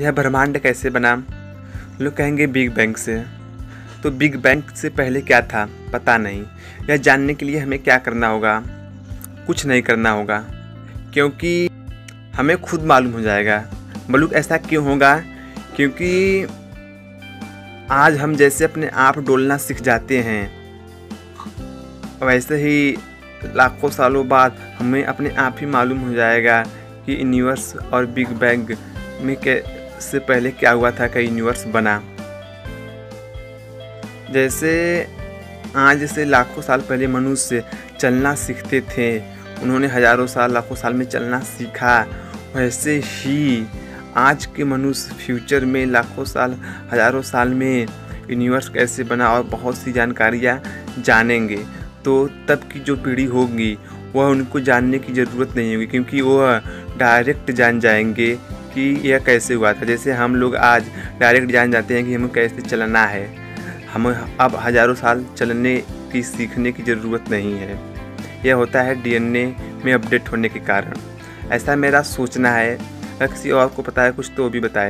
यह ब्रह्मांड कैसे बना? लोग कहेंगे बिग बैंग से। तो बिग बैंग से पहले क्या था? पता नहीं। यह जानने के लिए हमें क्या करना होगा? कुछ नहीं करना होगा। क्योंकि हमें खुद मालूम हो जाएगा। मलूक, ऐसा क्यों होगा? क्योंकि आज हम जैसे अपने आप डोलना सीख जाते हैं। वैसे ही लाखों सालों बाद हमें अपने आप ही मालूम हो जाएगा कि यूनिवर्स और बिग बैंग में के से पहले क्या हुआ था कि यूनिवर्स बना? जैसे आज से लाखों साल पहले मनुष्य चलना सीखते थे, उन्होंने हज़ारों साल, लाखों साल में चलना सीखा। वैसे ही आज के मनुष्य फ्यूचर में लाखों साल, हज़ारों साल में यूनिवर्स कैसे बना और बहुत सी जानकारियाँ जानेंगे। तो तब की जो पीढ़ी होगी, वह उनको जानने की ज़रूरत नहीं होगी, क्योंकि वह डायरेक्ट जान जाएँगे। कि यह कैसे हुआ था। जैसे हम लोग आज डायरेक्ट जान जाते हैं कि हमें कैसे चलना है। हमें अब हज़ारों साल चलने की, सीखने की ज़रूरत नहीं है। यह होता है डीएनए में अपडेट होने के कारण। ऐसा मेरा सोचना है। अगर किसी और को पता है, कुछ तो भी बताए।